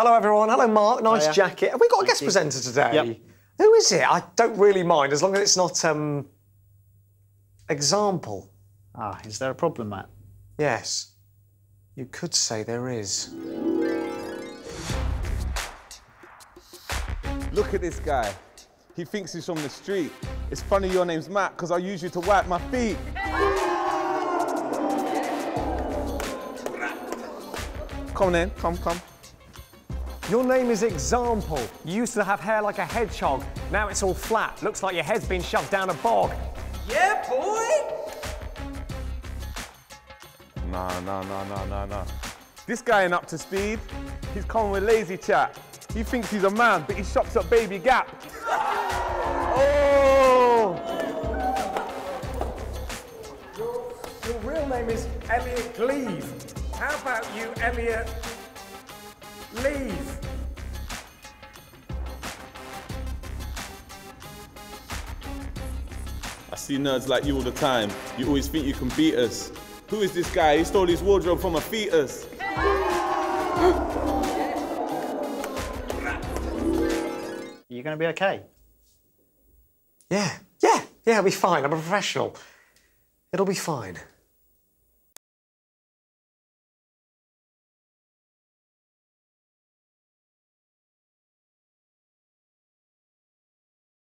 Hello, everyone. Hello, Mark. Nice Hiya. jacket. Have we got a guest you. presenter today? Yep. Who is it? I don't really mind, as long as it's not, um... Example. Ah, is there a problem, Matt? Yes. You could say there is. Look at this guy. He thinks he's from the street. It's funny your name's Matt because I use you to wipe my feet. Come on in, come, come. Your name is Example. You used to have hair like a hedgehog. Now it's all flat. Looks like your head's been shoved down a bog. Yeah, boy! Nah, nah, nah, nah, nah, nah. This guy ain't up to speed. He's coming with lazy chat. He thinks he's a man, but he shops at Baby Gap. oh! Your real name is Elliot Gleave. How about you, Elliot? Leave. I see nerds like you all the time. You always think you can beat us. Who is this guy? He stole his wardrobe from a fetus. You're you going to be okay? Yeah, yeah, yeah, it'll be fine. I'm a professional. It'll be fine.